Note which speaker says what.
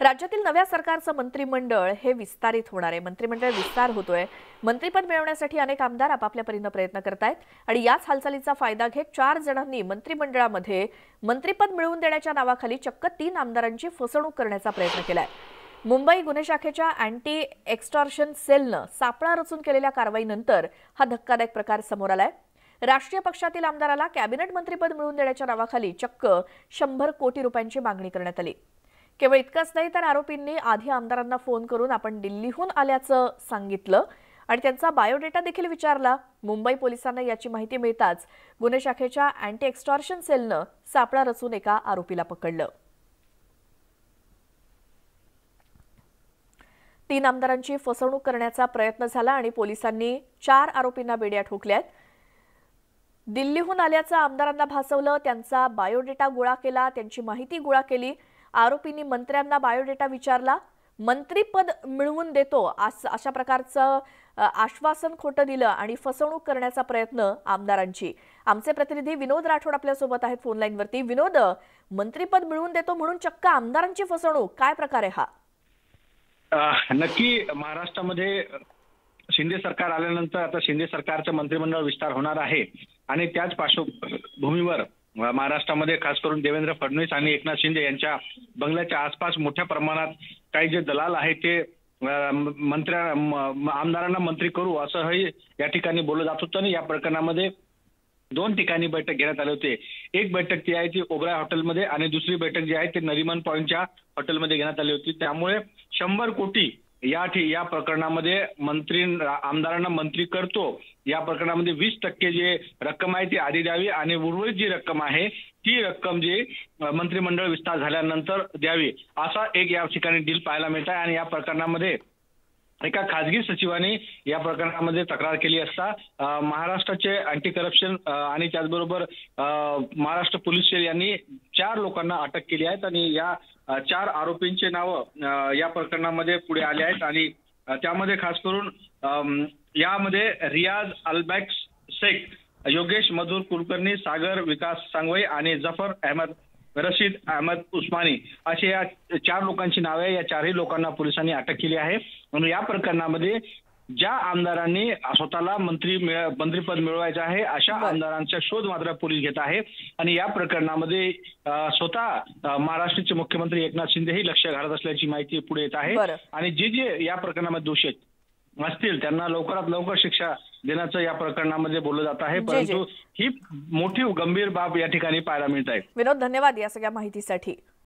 Speaker 1: राज्यातील नव्या सरकारचं मंत्रिमंडळ हे विस्तारित होणार आहे. मंत्रिमंडळ विस्तार होतोय. मंत्रिपद मिळवण्यासाठी अनेक आमदार आपापल्या परीनं प्रयत्न करतायत आणि याच हालचालीचा फायदा घेत चार जणांनी मंत्रिमंडळामध्ये मंत्रिपद मिळवून देण्याच्या नावाखाली चक्क तीन आमदारांची फसवणूक करण्याचा प्रयत्न केलाय. मुंबई गुन्हे शाखेच्या अँटी एक्स्टॉर्शन सेलनं सापळा रचून केलेल्या कारवाईनंतर हा धक्कादायक प्रकार समोर आलाय. राष्ट्रीय पक्षातील आमदाराला कॅबिनेट मंत्रिपद मिळवून देण्याच्या नावाखाली चक्क शंभर कोटी रुपयांची मागणी करण्यात आली. केवळ इतकंच नाही तर आरोपींनी आधी आमदारांना फोन करून आपण दिल्लीहून आल्याचं सांगितलं आणि त्यांचा बायोडेटा देखील विचारला. मुंबई पोलिसांना याची माहिती मिळताच गुन्हे शाखेच्या अँटी एक्स्टॉर्शन सेलनं सापळा रचून एका आरोपीला पकडलं. तीन आमदारांची फसवणूक करण्याचा प्रयत्न झाला आणि पोलिसांनी चार आरोपींना बेड्या ठोकल्यात. दिल्लीहून आल्याचं आमदारांना भासवलं त्यांचा बायोडेटा गोळा केला त्यांची माहिती गोळा केली आरोपींनी मंत्र्यांना बायोडेटा विचारला मंत्रीपद मिळवून देतो अशा प्रकारचं आश्वासन खोटं दिलं आणि फसवणूक करण्याचा प्रयत्न आमदारांची. आमचे प्रतिनिधी विनोद राठोड आपल्यासोबत आहेत फोनलाईनवरती विनोद मंत्रीपद मिळवून देतो म्हणून चक्क आमदारांची फसवणूक काय प्रकार आहे
Speaker 2: हा? नक्की महाराष्ट्रामध्ये शिंदे सरकार आल्यानंतर आता शिंदे सरकारचं मंत्रिमंडळ विस्तार होणार आहे आणि त्याच पार्श्वभूमीवर महाराष्ट्रामध्ये खास करून देवेंद्र फडणवीस आणि एकनाथ शिंदे यांच्या बंगल्याच्या आसपास मोठ्या प्रमाणात काही जे दलाल आहेत ते मंत्र्या आमदारांना मंत्री करू असंही या ठिकाणी बोललं जात होतं आणि या प्रकरणामध्ये दोन ठिकाणी बैठक घेण्यात आली होती. एक बैठक ती आहे ती ओबराय हॉटेलमध्ये आणि दुसरी बैठक जी आहे ती नरिमन पॉईंटच्या हॉटेलमध्ये घेण्यात आली होती. त्यामुळे शंभर कोटी या या प्रकरणामध्ये मंत्री आमदारांना मंत्री करतो. या प्रकरणामध्ये वीस टक्के जे रक्कम आहे ती आधी द्यावी आणि उर्वरित जी रक्कम आहे ती रक्कम जी मंत्रिमंडळ विस्तार झाल्यानंतर द्यावी. असा एक या ठिकाणी डील पाहायला मिळत आहे आणि या प्रकरणामध्ये एका खाजगी सचिवाने या प्रकरणामध्ये तक्रार केली असता महाराष्ट्राचे अँटी करप्शन आणि त्याचबरोबर महाराष्ट्र पोलीस यांनी चार लोकांना अटक केली आहेत आणि या चार आरोपींचे नावं या प्रकरणामध्ये पुढे आले आहेत आणि त्यामध्ये खास करून यामध्ये रियाज अल्बॅक्स शेख योगेश मधुर कुलकर्णी सागर विकास सांगवई आणि जफर अहमद रशीद अहमद उस्मानी असे या चार लोकांची नावे या चारही लोकांना पोलिसांनी अटक केली आहे. म्हणून या प्रकरणामध्ये ज्या आमदारांनी स्वतःला मंत्री मंत्रीपद मिळवायचं आहे अशा आमदारांचा शोध मात्र पोलीस घेत आहे. आणि या प्रकरणामध्ये स्वतः महाराष्ट्राचे मुख्यमंत्री एकनाथ शिंदेही लक्ष घालत असल्याची माहिती पुढे येत आहे. आणि जे जे या प्रकरणामध्ये दोषी असतील त्यांना लवकरात लवकर शिक्षा देण्याचं या प्रकरणामध्ये बोललं जात आहे. परंतु ही मोठी गंभीर बाब या ठिकाणी पाहायला मिळत आहे.
Speaker 1: विनोद धन्यवाद या सगळ्या माहितीसाठी.